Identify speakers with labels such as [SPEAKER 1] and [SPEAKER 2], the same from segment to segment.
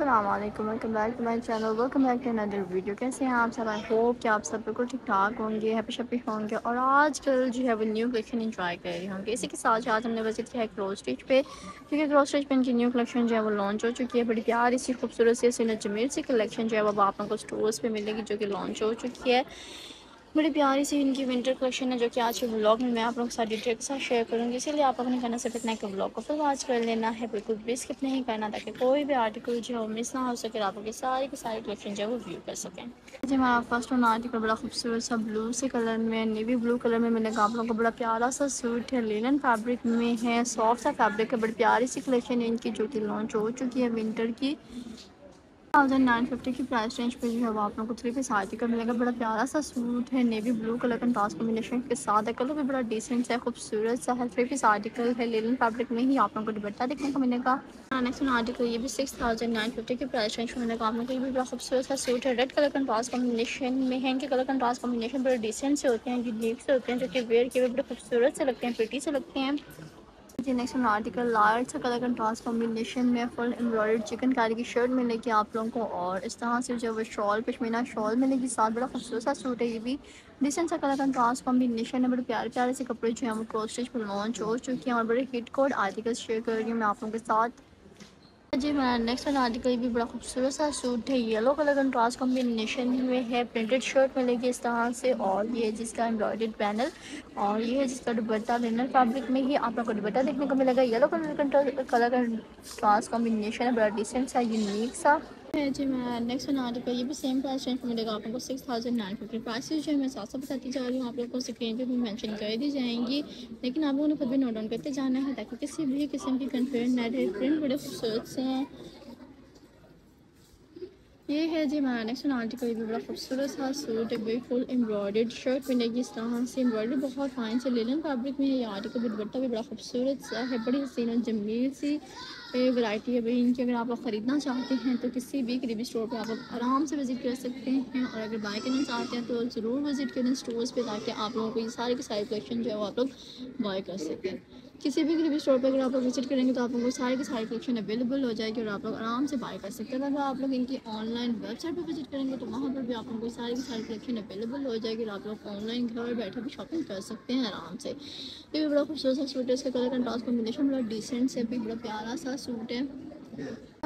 [SPEAKER 1] السلام علیکم welcome back to my channel welcome back to another video کیسے ہیں آپ سب؟ آئی ہوپ کہ آپ سب بالکل ٹھیک ٹھاک ہوں گے ہیپی شپی ہوں گے، اور آج کل جو ہے وہ نیو کلیکشن انجوائے کر رہی ہوں گے۔ اسی کے ساتھ آج ہم نے وزٹ کیا ہے کلوز اسٹیچ پہ، کیونکہ کلوز اسٹیچ پہ ان کی نیو کلیکشن جو ہے وہ لانچ ہو چکی ہے۔ بڑی پیاری سی خوبصورت سی سینت جمیل سی کلیکشن جو ہے وہ آپ کو اسٹورز پہ ملے گی جو کہ لانچ ہو چکی ہے۔ بڑی پیاری سی ان کی ونٹر کلیکشن ہے جو کہ آج کے بلاگ میں میں آپ لوگوں کے ساتھ ڈیٹیل کے ساتھ شیئر کروں گی۔ اسی لیے آپ اپنے کرنا صرف اتنا کہ بلاگ کو فل واچ کر لینا ہے۔ بالکل بھی اسکپ نہیں کرنا تاکہ کوئی بھی آرٹیکل جو ہے وہ مس نہ ہو سکے آپ کی ساری کی ساری کلیکشن جو ہے وہ ویو کر سکیں۔ جی ہمارا فرسٹ ون آرٹیکل بڑا خوبصورت سا بلو سے کلر میں نیوی بلو کلر میں میں نے آپ لوگوں کو بڑا پیارا سا سوٹ ہے۔ لینن فیبرک میں ہے سافٹ سا فیبرک ہے۔ بڑی پیاری سی کلیکشن ہے ان کی جو کہ لانچ ہو چکی ہے ونٹر کی۔ تھاؤزینڈ نائن ففٹی کی پرائس رینج پہ جو ہے وہ آپ لوگوں کو تھری پیس آرٹی کا ملے گا بڑا پیارا سا سوٹ ہے نیوی بلو کلر کا ٹاس کمبینیشن کے ساتھ ہے۔ کلر بھی بڑا ڈیسنٹ ہے، خوبصورت سا ہے۔ تھری پیس آرٹیکل ہے لیلن فیبرک میں ہی آپ لوگوں کو دوپٹہ دیکھنے کو ملے گا۔ نیکسٹ آرٹیکل یہ بھی سکس تھاؤزینڈ نائن ففٹی کی پرائس رینج میں ملے گا۔ آپ لوگوں کو یہ بھی بڑا خوبصورت سا سوٹ ہے۔ ریڈ کلر کا ٹاس کمبینیشن میں ہے۔ ان کے کلر کا ٹاس کمبینیشن بڑے ڈیسنٹ سے ہوتے ہیں یونیک سے ہوتے ہیں، جو کہ ویئر کے بڑے خوبصورت سے لگتے ہیں پریٹی سے لگتے ہیں۔ جی نیکسٹ ہم article large colour contrast combination میں فل امبرائڈر چکن کاری کی شرٹ ملے گی آپ لوگوں کو اور اس طرح سے جو وہ شال پشمینہ شال ملے گی، ساتھ بڑا خوبصورت سا سوٹ ہے یہ بھی۔ ڈیسنٹ سا کلر کنٹراسٹ کمبینیشن ہے، بڑے پیارے پیارے سے کپڑے جو ہیں وہ کروس پر لانچ ہو چکی ہیں اور بڑے ہٹ کوڈ آرٹیکل شیئر کر رہی ہوں میں آپ لوگوں کے ساتھ۔ جی میرا نیکسٹ والا آرٹیکل بھی بڑا خوبصورت سا سوٹ ہے۔ یلو کلر کنٹراسٹ کمبینیشن میں ہے۔ پرنٹڈ شرٹ ملے گی اس طرح سے اور یہ ہے جس کا امبرائڈڈ پینل اور یہ ہے جس کا دوپٹہ لینر فیبرک میں ہی آپ لوگوں کو دوپٹہ دیکھنے کو ملے گا۔ یلو کلر کا کلر کنٹراسٹ کمبینیشن ہے، بڑا ڈیسنٹ سا یونیک سا۔ جی میں نیکسٹ ون آرٹیکل یہ بھی سیم پرائس رینج پہ ملے گا، آپ لوگوں کو six thousand nine fifty prices جو ہے، میں ساتھ ساتھ بتاتی جا رہی ہوں، آپ لوگوں کو اسکرین پہ بھی مینشن کر دی جائیں گی۔ لیکن آپ لوگوں نے خود بھی نوٹ ڈاؤن کرتے جانا ہے تاکہ کسی بھی قسم کی کنفیوژن نہ رہے پرنٹ بڑے خوبصورت سے ہیں۔ یہ ہے جی ہمارا نیکسٹ ون آرٹیکل یہ بھی بڑا خوبصورت سا سوٹ ہے بڑی فل امبرائڈڈ شرٹ ملے گی اس طرح سے۔ امبرائڈری بہت فائن سے لینن فیبرک میں ہے، یہ آرٹیکل دوپٹہ بھی بڑا خوبصورت سا ہے، بڑی حسین و جمیل سی۔ ورائٹی ہے بھائی، ان کی اگر آپ لوگ خریدنا چاہتے ہیں تو کسی بھی قریبی اسٹور پہ آپ لوگ آرام سے وزٹ کر سکتے ہیں۔ اور اگر بائی کرنا چاہتے ہیں تو ضرور وزٹ کریں۔ اسٹورس پہ تاکہ آپ لوگوں کو یہ سارے کے سارے کلیکشن جو ہے وہ آپ لوگ بائی کر سکیں۔ کسی بھی قریبی اسٹور پہ اگر آپ لوگ وزٹ کریں گے تو آپ لوگوں کو سارے کی ساری کلیکشن اویلیبل ہو جائے گی اور آپ لوگ آرام سے بائی کر سکتے ہیں۔ اگر آپ لوگ ان کی آن لائن ویب سائٹ پہ وزٹ کریں گے تو وہاں پر بھی آپ لوگوں کو ساری کی ساری کلیکشن اویلیبل ہو جائے گی اور آپ لوگ آن لائن گھر بیٹھے بھی شاپنگ کر سکتے ہیں آرام سے۔ یہ بھی بڑا خوبصورت سا سوٹ ہے۔ اس کا کلر کنٹراس کمبینیشن بڑا ڈیسنٹ سے بھی بڑا پیارا سا سوٹ ہے۔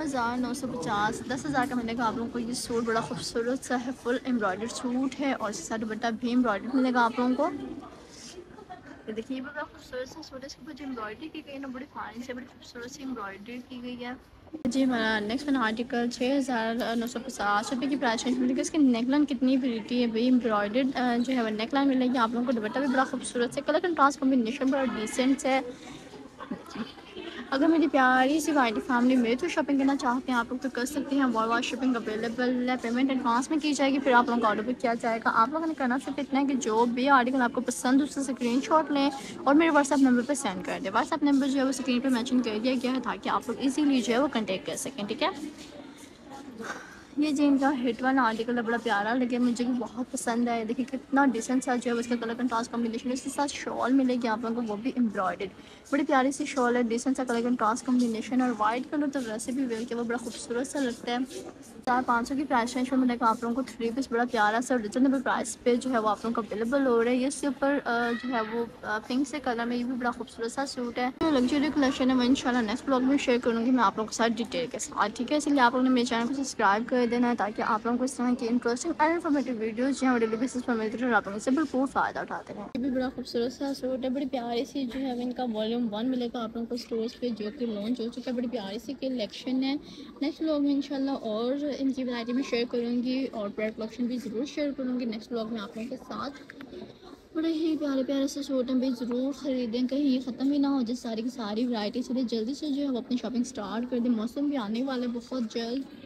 [SPEAKER 1] ہزار نو سو پچاس، دس ہزار کا ملے گا آپ لوگوں کو یہ سوٹ بڑا خوبصورت سا ہے فل امبرائڈر سوٹ ہے اور اس کے ساتھ دوپٹہ بھی امبرائڈر ملے گا آپ لوگوں کو۔ دیکھیے، یہ بڑا خوبصورت سا سوٹ ہے اس کے اوپر جو امبرائڈری کی گئی ہے نا، بڑی فائن سے، بڑی خوبصورت سی امبرائڈری کی گئی ہے۔ جی ہمارا نیکسٹ ون آرٹیکل چھ ہزار نو سو پچاس روپئے کی پرائز رینج ملے گی اس کی نیک لائن کتنی پریٹی ہے بھائی۔ امبرائڈرڈ جو ہے وہ نیک لائن ملے گی۔ آپ لوگوں کو دوپٹہ بھی بڑا خوبصورت سے کلر کنٹراسٹ کمبینیشن بڑا ڈیسنٹ ہے۔ اگر میری پیاری سی وائٹی فیملی میں تو شاپنگ کرنا چاہتے ہیں، آپ لوگ تو کر سکتے ہیں وائی وال شاپنگ اویلیبل ہے پیمنٹ ایڈوانس میں کی جائے گی، پھر آپ لوگوں کا آڈر پک کیا جائے گا۔ آپ لوگوں نے کرنا صرف اتنا ہے کہ جو بھی آرٹیکل آپ کو پسند اس سے اسکرین شاٹ لیں اور میرے واٹس ایپ نمبر پہ سینڈ کر دیں۔ واٹس ایپ نمبر جو ہے، وہ اسکرین پہ مینشن کر دیا گیا ہے تاکہ آپ لوگ ایزیلی جو ہے وہ کنٹیکٹ کر سکیں، ٹھیک ہے؟ یہ جین کا ہٹ والا آرٹیکل ہے، بڑا پیارا، لیکن مجھے بھی بہت پسند ہے۔ دیکھیے کتنا ڈیسنٹ سا جو ہے اس کا کلر کنٹراسٹ کمبینیشن اس کے ساتھ شال ملے گی آپ لوگوں کو، وہ بھی امبرائڈڈ بڑی پیاری سی شال ہے ڈیسنٹ سا کلر کنٹراسٹ کمبینیشن اور وائٹ کلر تو ویسے بھی ویل کے وہ بڑا خوبصورت سا لگتا ہے۔ چار پانچ سو کی پرائس رینج میں ملے گا آپ لوگوں کو تھری پیس بڑا پیارا سا ریزنیبل پرائس پہ جو ہے وہ آپ لوگوں کو اویلیبل ہو رہا ہے۔ اس کے اوپر جو ہے وہ پنک سے کلر میں یہ بھی بڑا خوبصورت سا سوٹ ہے۔ لگژری کلیکشن ہے، میں ان شاء اللہ نیکسٹ بلاگ میں شیئر کروں گی۔ میں آپ لوگوں کے ساتھ ڈیٹیل کے ساتھ، ٹھیک ہے؟ اس لیے آپ لوگوں نے میرے چینل کو سبسکرائب کر دینا ہے تاکہ آپ لوگوں کو اس طرح کی انٹرسٹنگ اینڈ انفارمیٹیو ویڈیوز جو ہیں ڈیلی بیسس پر ملتی رہے اور آپ لوگوں سے بالکل فائدہ اٹھاتے ہیں یہ بھی بڑا خوبصورت سا سوٹ ہے۔ بڑی پیاری سی جو ہے ان کا والیوم ون ملے گا آپ لوگوں کو اسٹورس پہ جو کہ لانچ ہو چکا ہے۔ بڑی پیاری سی کلیکشن ہے۔ نیکسٹ بلاگ میں انشاءاللہ اور ان کی ورائٹی میں شیئر کروں گی اور پروڈکٹ کلیکشن بھی ضرور شیئر کروں گی نیکسٹ بلاگ میں آپ لوگوں کے ساتھ بڑے ہی پیارے پیارے سے سوٹ ہیں بھائی ضرور خریدیں کہیں یہ ختم ہی نہ ہو جائے ساری کی ساری ورائٹی سے جلدی سے جو ہے وہ اپنی شاپنگ سٹارٹ کر دیں موسم بھی آنے والا ہے بہت جلد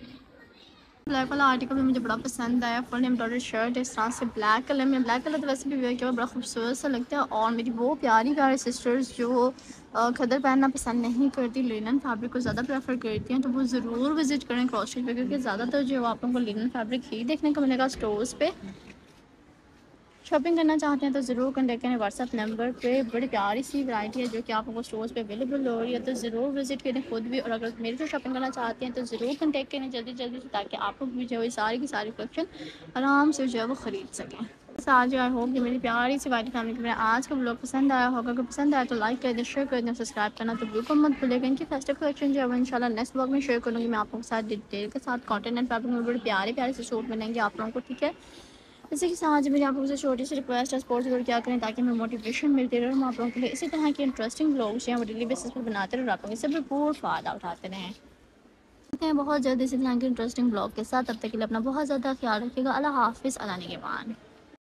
[SPEAKER 1] بلیک والا آرٹیکل بھی مجھے بڑا پسند آیا. فل امبرائڈر شرٹ اس طرح سے بلیک کلر میں بلیک کلر تو ویسے بھی ویئر کیا، بڑا خوبصورت سا لگتا ہے. اور میری وہ پیاری پیاری سسٹرز جو کھدر پہننا پسند نہیں کرتی لینن فیبرک کو زیادہ پریفر کرتی ہیں، تو وہ ضرور وزٹ کریں کراس اسٹریٹ پہ، کیونکہ زیادہ تر جو ہے آپ لوگوں کو لینن فیبرک ہی دیکھنے کو ملے گا اسٹورس پہ. شاپنگ کرنا چاہتے ہیں تو ضرور کنٹیکٹ کریں واٹس ایپ نمبر پہ۔ بڑی پیاری سی ورائٹی ہے جو کہ آپ کو اسٹورس پہ اویلیبل ہو رہی ہے تو ضرور وزٹ کریں خود بھی۔ اور اگر میرے سے شاپنگ کرنا چاہتے ہیں تو ضرور کنٹیکٹ کریں جلدی جلدی سے تاکہ آپ لوگ بھی جو ہے ساری کی ساری کلیکشن آرام سے جو ہے وہ خرید سکیں۔ بس آج آئی ہوپ کہ میری پیاری سی وائٹ فیملی کے آج کا بلاگ پسند آیا ہوگا۔ اگر پسند آیا تو لائک کر دیں شیئر کر دیں سبسکرائب کرنا تو بالکل مت بھولے گا ان کی فیسٹیو کلیکشن جو ہے وہ ان شاء اللہ نیکسٹ بلاگ میں شیئر کروں گی۔ میں آپ لوگوں کے ساتھ ڈیٹیل کے ساتھ کانٹینٹ اینڈ فیبرک میں بڑے پیارے پیارے سے سوٹ ملیں گے آپ لوگوں کو، ٹھیک ہے؟ جیسے کہ ساتھ میری آپ لوگوں سے چھوٹی سی ریکویسٹ ہے اسپورٹس ضرور کیا کریں تاکہ ہمیں موٹیویشن ملتی رہے ہم آپ لوگوں کے لیے اسی طرح کے انٹرسٹنگ بلاگس جو ہیں وہ ڈیلی بیسس پر بناتے رہے اور آپ لوگوں سے بھرپور فائدہ اٹھاتے رہیں۔ ہیں بہت جلد اسی طرح کے انٹرسٹنگ بلاگ کے ساتھ۔ تب تک کے لیے اپنا بہت زیادہ خیال رکھیے گا۔ اللہ حافظ، اللہ نگہبان۔